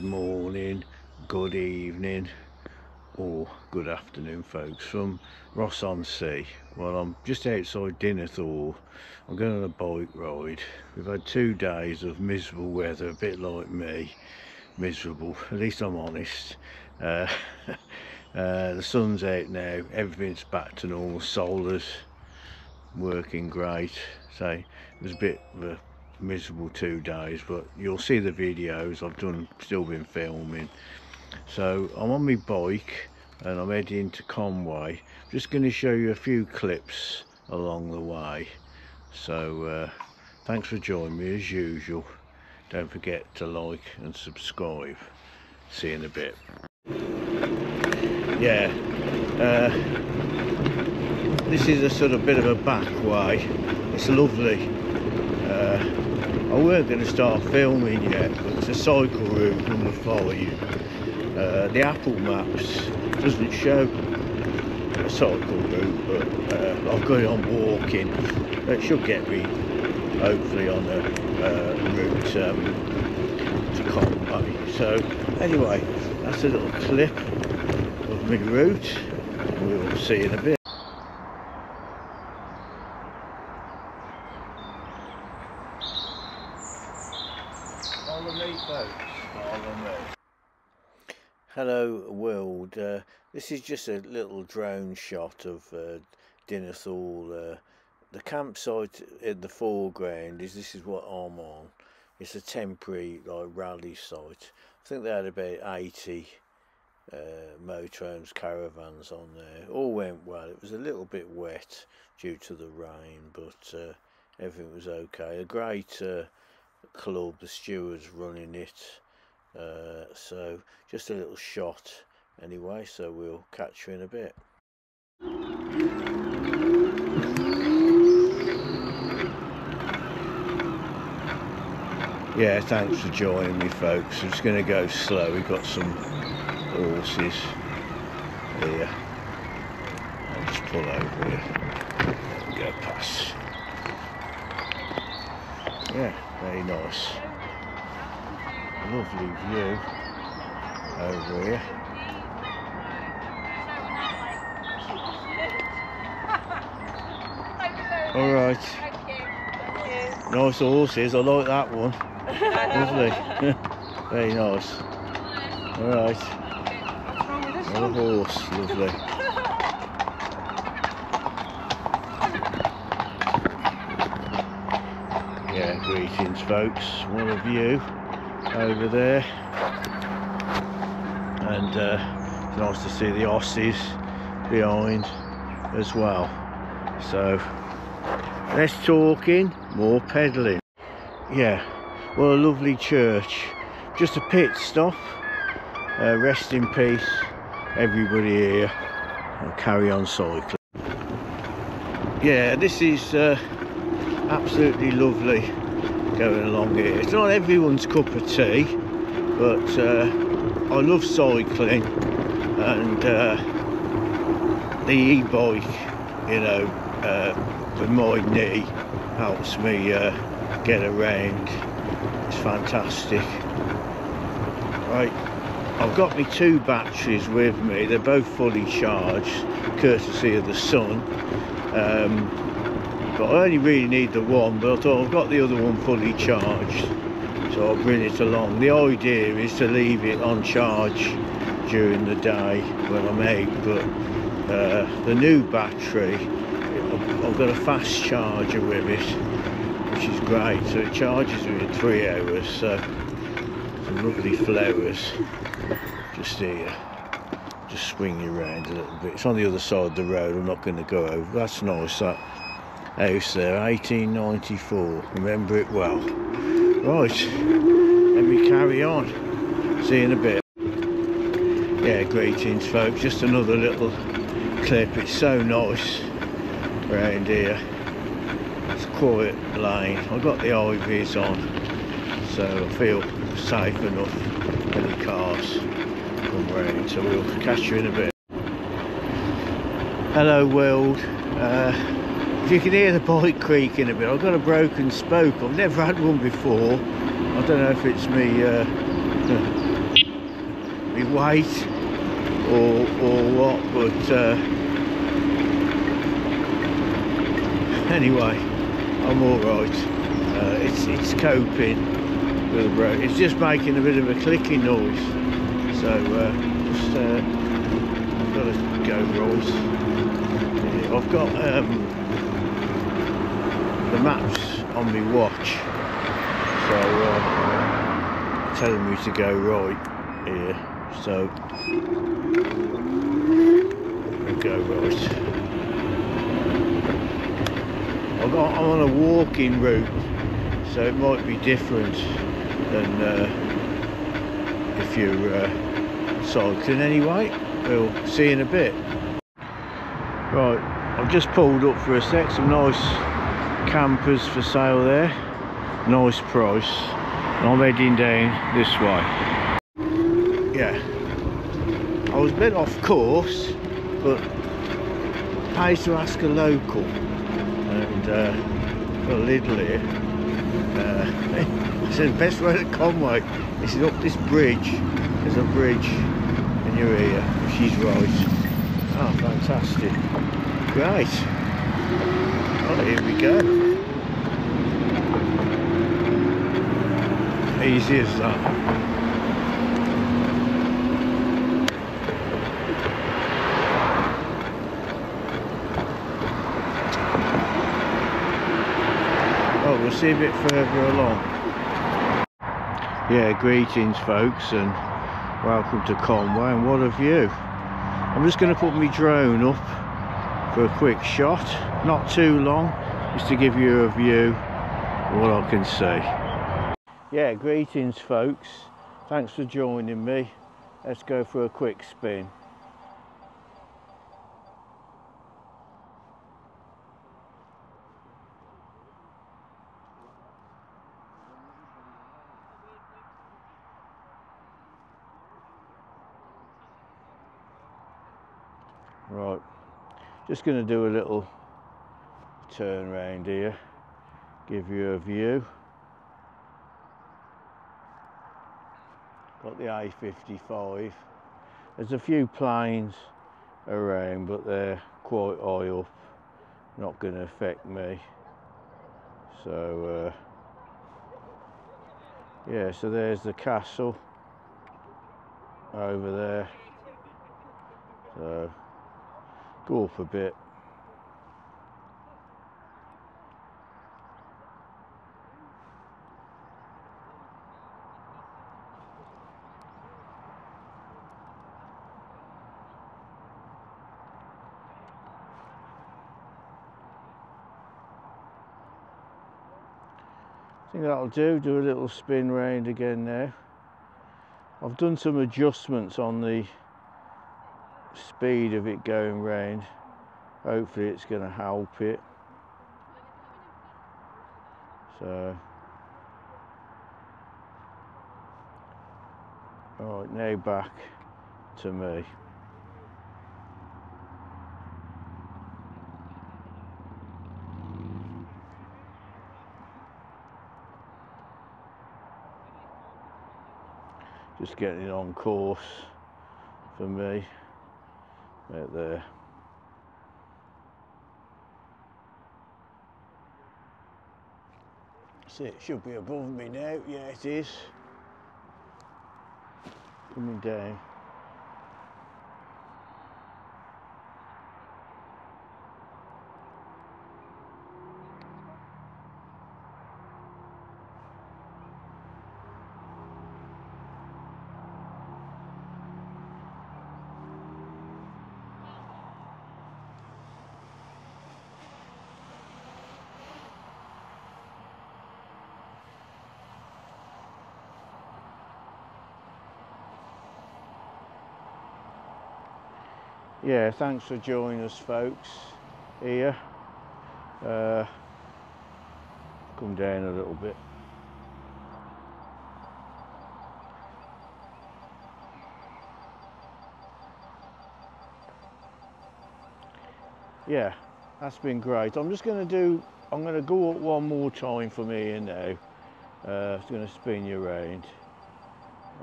good morning, good evening, or good afternoon, folks, from Rhos on Sea. Well, I'm just outside Dinnerthorpe. I'm going on a bike ride. We've had two days of miserable weather, a bit like me. Miserable, at least I'm honest. Uh, uh, the sun's out now, everything's back to normal. Solar's working great. So it was a bit of a miserable two days but you'll see the videos. I've done still been filming. So I'm on my bike and I'm heading to Conway. I'm just going to show you a few clips along the way. So uh, thanks for joining me as usual. Don't forget to like and subscribe. See you in a bit. Yeah uh, this is a sort of bit of a back way. It's lovely I weren't going to start filming yet, but it's a cycle route number five. Uh, the Apple Maps doesn't show a cycle route, but uh, I've got it on walking. It should get me, hopefully, on a uh, route um, to Conway. So, anyway, that's a little clip of my route. We'll see in a bit. Follow me, folks. Follow me. Hello, world. Uh, this is just a little drone shot of uh, Dinnerthorpe. Uh, the campsite in the foreground is this is what I'm on. It's a temporary like rally site. I think they had about 80 uh, motorhomes, caravans on there. All went well. It was a little bit wet due to the rain, but uh, everything was okay. A great uh, club, the stewards running it. Uh, so just a little shot anyway, so we'll catch you in a bit. Yeah, thanks for joining me folks. I'm just going to go slow. We've got some horses here. I'll just pull over here go past. Yeah, very nice. Lovely view over here. All right. Nice horses. I like that one. Lovely. very nice. All right. Another horse. Lovely. Yeah, greetings folks. One of you over there. And uh, it's nice to see the Aussies behind as well. So, less talking, more pedalling. Yeah, well a lovely church. Just a pit stop. Uh, rest in peace, everybody here. I'll carry on cycling. Yeah, this is uh, absolutely lovely going along here. It's not everyone's cup of tea, but uh, I love cycling and uh, the e-bike, you know, uh, with my knee helps me uh, get around. It's fantastic. Right, I've got my two batteries with me. They're both fully charged, courtesy of the sun. Um, but I only really need the one but I thought I've got the other one fully charged so I'll bring it along the idea is to leave it on charge during the day when I'm out but uh, the new battery I've got a fast charger with it which is great. So it charges within three hours so some lovely flowers just here. Just swing you around a little bit. It's on the other side of the road I'm not going to go over. That's nice that house there 1894 remember it well. Right let me carry on. See you in a bit. Yeah greetings folks. Just another little clip. It's so nice around here it's quiet lane I've got the IVs on so I feel safe enough any cars come round. So we'll catch you in a bit. Hello world. Uh, if you can hear the bike creaking a bit, I've got a broken spoke. I've never had one before. I don't know if it's me uh, me weight or or what but uh, anyway I'm alright uh, it's it's coping with the brake it's just making a bit of a clicking noise. So uh, just uh, I've got to go right yeah, I've got um, the maps on my watch. So uh, telling me to go right here. So go right I'm on a walking route so it might be different than uh, if you're uh, cycling anyway. We'll see in a bit. Right I've just pulled up for a sec. Some nice campers for sale there. Nice price. And I'm heading down this way. Yeah. I was a bit off course but pays to ask a local and uh, got a little here uh, I said best way to Conway this is up this bridge. There's a bridge in your ear. She's right. Oh fantastic. Great oh here we go. Easy as that a bit further along. Yeah, greetings folks and welcome to Conway and what a view. I'm just going to put my drone up for a quick shot, not too long, just to give you a view of what I can see. Yeah, greetings folks, thanks for joining me. Let's go for a quick spin. Right, just going to do a little turn round here, give you a view. Got the A55. There's a few planes around, but they're quite high up, not going to affect me. So, uh, yeah, so there's the castle over there. So, go up a bit. I think that'll do, do a little spin round again now. I've done some adjustments on the speed of it going round. Hopefully it's going to help it. So. All right now back to me. Just getting it on course for me right there. See, it should be above me now. Yeah, it is. Coming down. Yeah thanks for joining us folks here. Uh, come down a little bit. Yeah that's been great. I'm just going to do I'm going to go up one more time for me now. Uh, it's going to spin you around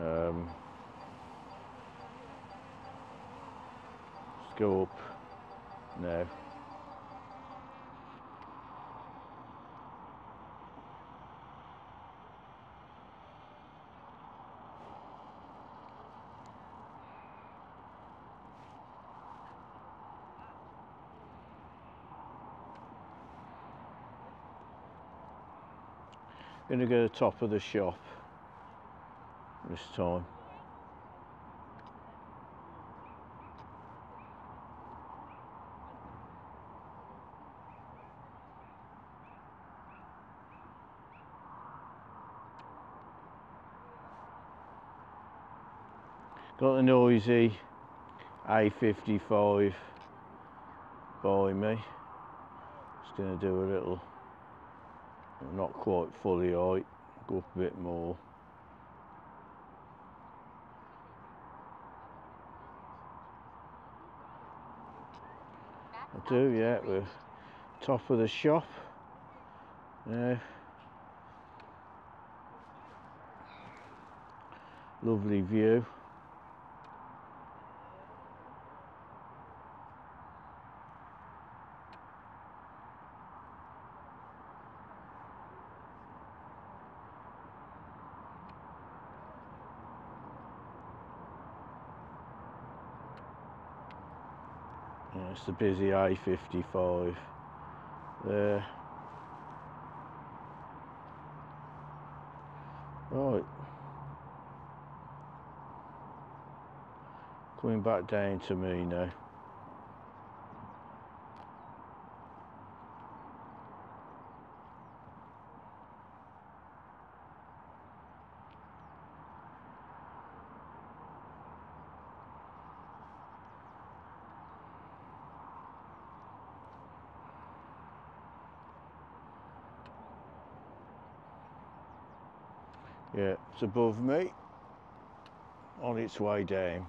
Um, go up now. Going to go to the top of the shop this time. Got the noisy A55 by me. Just going to do a little not quite fully height, go up a bit more. I do, yeah, we're top of the shop. Yeah. Lovely view. Yeah, it's the busy A55 there. Right. Coming back down to me now. Yeah, above me on its way down.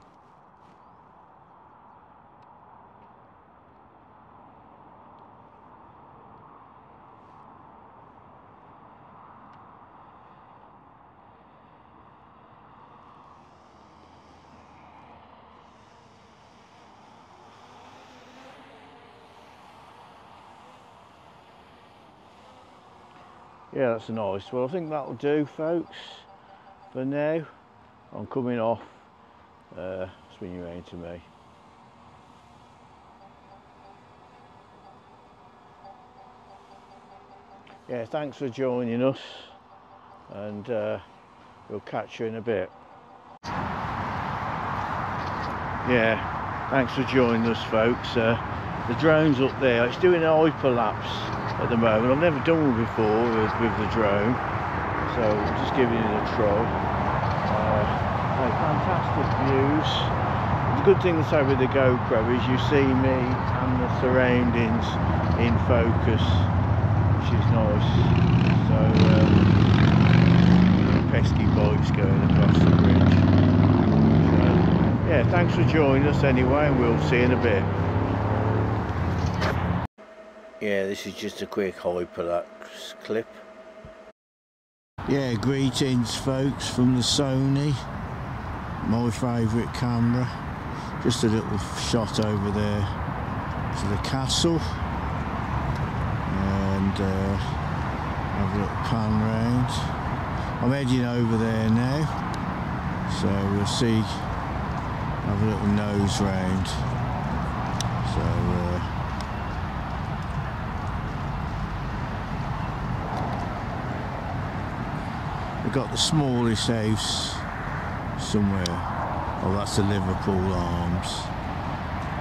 Yeah, that's nice. Well, I think that'll do, folks, for now. I'm coming off. Uh, swing you around to me. Yeah, thanks for joining us, and uh, we'll catch you in a bit. Yeah, thanks for joining us, folks. Uh, the drone's up there. It's doing hyperlapse at the moment. I've never done one before with, with the drone, so just giving it a try. Uh, fantastic views. The good thing to say with the GoPro is you see me and the surroundings in focus, which is nice. So um, pesky bikes going across the bridge. So, yeah, thanks for joining us anyway, and we'll see you in a bit. Yeah, this is just a quick hyperlapse clip. Yeah, greetings folks from the Sony, my favourite camera. Just a little shot over there to the castle and uh, have a little pan round. I'm heading over there now, so we'll see, have a little nose round. So, uh, We've got the smallest house somewhere. Oh, that's the Liverpool Arms.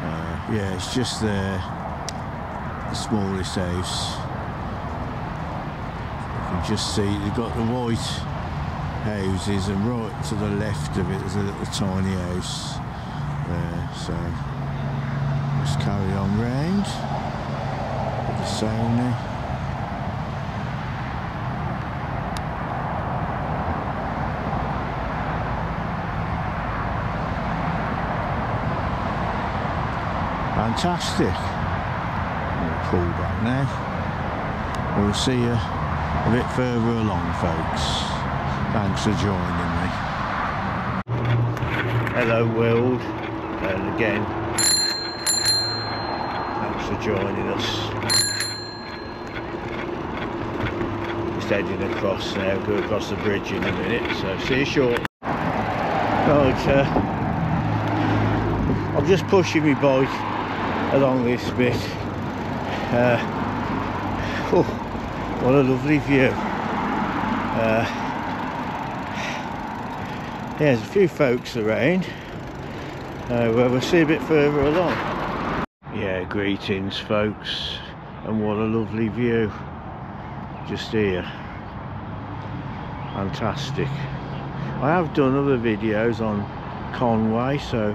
Uh, yeah, it's just there. The smallest house. You can just see you've got the white houses, and right to the left of it is a little tiny house there. So let's carry on round the Sony. Fantastic. We'll pull back now. We'll see you a bit further along, folks. Thanks for joining me. hello world and again thanks for joining us just heading across now go across the bridge in a minute so see you short right uh, I'm just pushing my bike along this bit uh, oh, what a lovely view uh, there's a few folks around. Uh, well, we'll see a bit further along. Yeah, greetings, folks, and what a lovely view just here. Fantastic. I have done other videos on Conway, so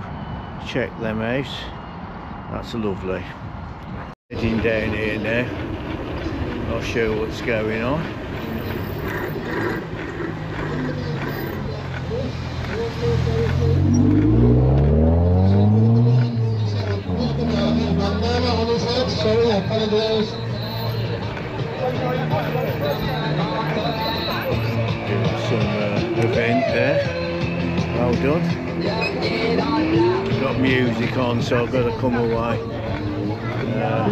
check them out. That's lovely. Heading down here now. I'll show what's going on. Some uh, event there. Well done. Got music on, so I've got to come away. Uh,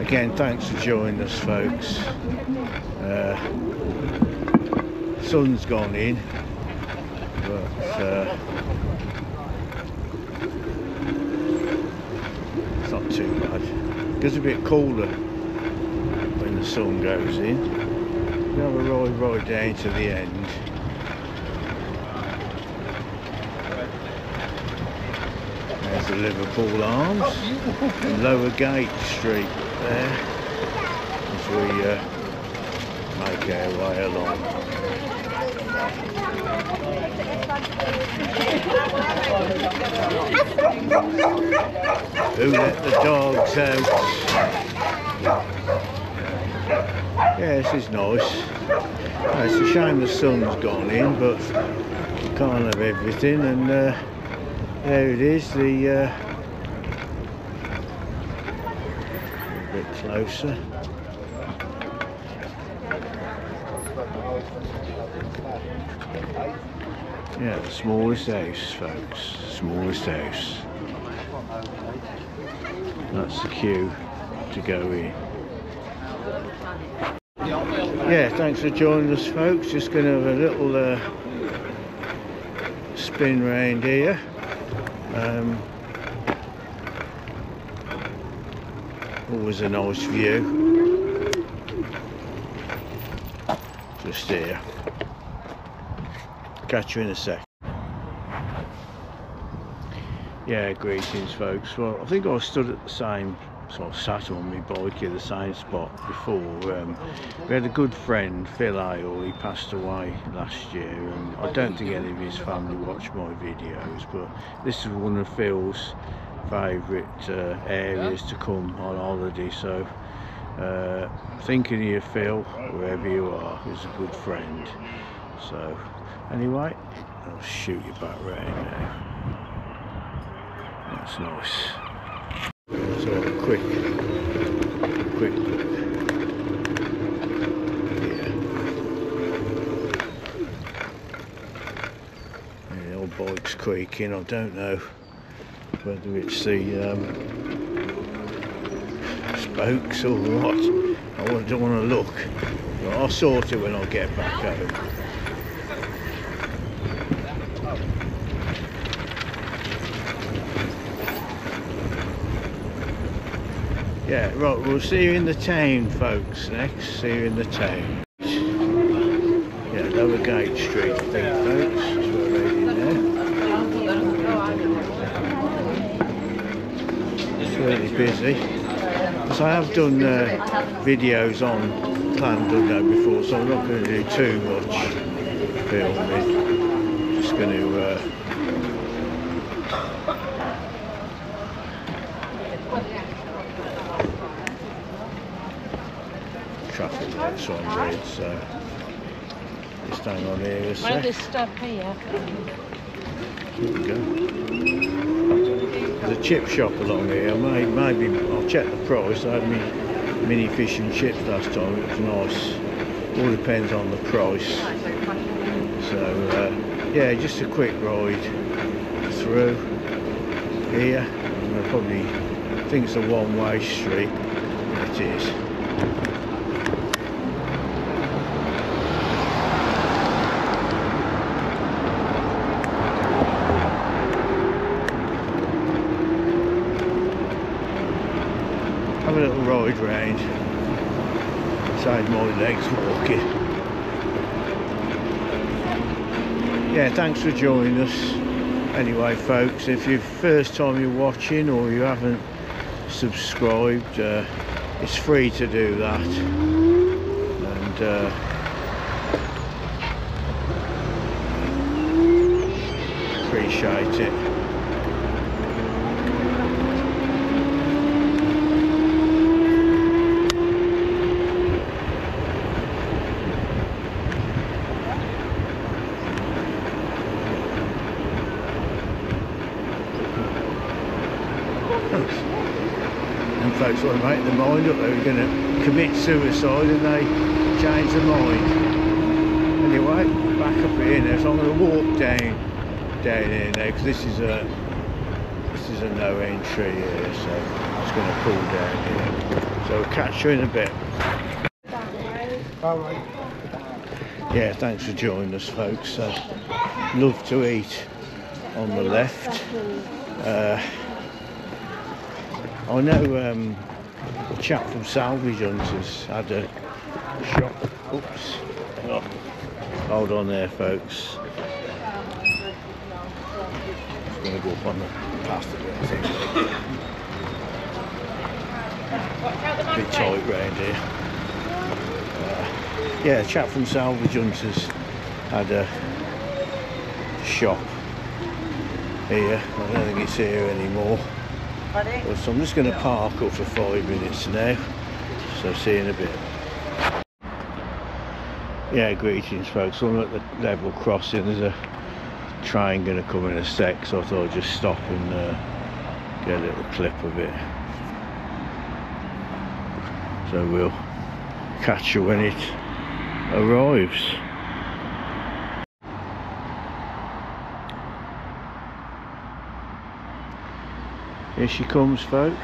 again, thanks for joining us, folks. Uh, sun's gone in but uh, it's not too bad. It gets a bit cooler sun goes in. We have a ride right down to the end. There's the Liverpool Arms, and Lower Gate Street there as we uh, make our way along. Who let the dogs out? Yeah, this is nice. it's a shame the sun's gone in, but can't have everything. And uh, there it is, the uh, a bit closer. Yeah, the smallest house, folks. Smallest house. That's the queue to go in. Yeah, thanks for joining us, folks. Just going to have a little uh, spin round here. Um, always a nice view. Just here. Catch you in a sec. Yeah, greetings folks. Well, I think I stood at the same, sort of sat on my bike at the same spot before. Um, we had a good friend, Phil Hale, he passed away last year and I don't think any of his family watch my videos, but this is one of Phil's favourite uh, areas to come on holiday, so uh, thinking of you Phil, wherever you are, is a good friend. So Anyway, I'll shoot you back round now. That's nice. Quick, quick Yeah. The old bike's creaking. I don't know whether it's the um, spokes or what. I don't want to look. I'll sort it when I get back home. Yeah, right, we'll see you in the town, folks, next. See you in the town. Yeah, Lower Gate Street, I think, folks. It's really busy. Because I have done uh, videos on Llandudno before, so I'm not going to do too much filming. Just going to uh, on red, so just hang on here a sec. Where stop here? We go. There's a chip shop along here. Maybe, maybe I'll check the price. I had my mini fish and chips last time. It was nice. All depends on the price. So uh, yeah, just a quick ride through here. I probably think it's a one-way street. It is. Have a little ride round. My legs walking. Yeah, thanks for joining us. Anyway, folks, if you're first time you're watching or you haven't subscribed, uh, it's free to do that. And uh, appreciate it. And folks want to make their mind up they were going to commit suicide and they changed their mind. Anyway, back up here now, so I'm going to walk down down here now because this is a this is a no entry here, so I'm going to pull down here. So we'll catch you in a bit. Yeah, thanks for joining us, folks. Uh, love to eat on the left. Uh, I know um, chap from Salvage Hunters had a shop. Oops. Hold on there, folks. Just going to go up on the past a bit, I think. A bit tight round here. Uh, yeah, a chap from Salvage Hunters had a shop here. I don't think it's here anymore. Well, so I'm just going to park up for five minutes now. So see you in a bit. Yeah, greetings folks. I'm at the level crossing. There's a train going to come in a sec, so I thought I'd just stop and uh, get a little clip of it. So we'll catch you when it arrives. Here she comes, folks.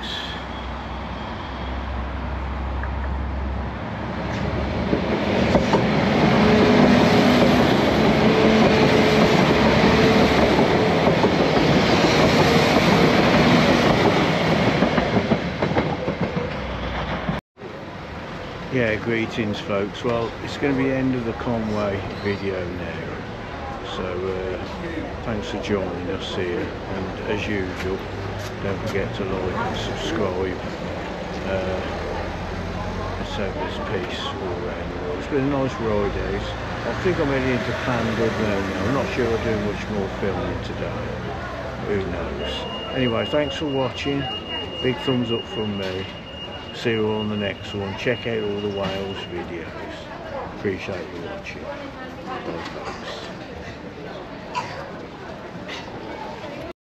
Yeah, greetings folks. Well, it's going to be the end of the Conway video now. So, uh, thanks for joining us here. And as usual, don't forget to like and subscribe. Uh, hope there's peace all around the world. It's been a nice ride out. I think I'm heading into Pangood now, now. I'm not sure I'll do much more filming today. Who knows? Anyway, thanks for watching. Big thumbs up from me. See you on the next one. Check out all the Wales videos. Appreciate you watching. Bye.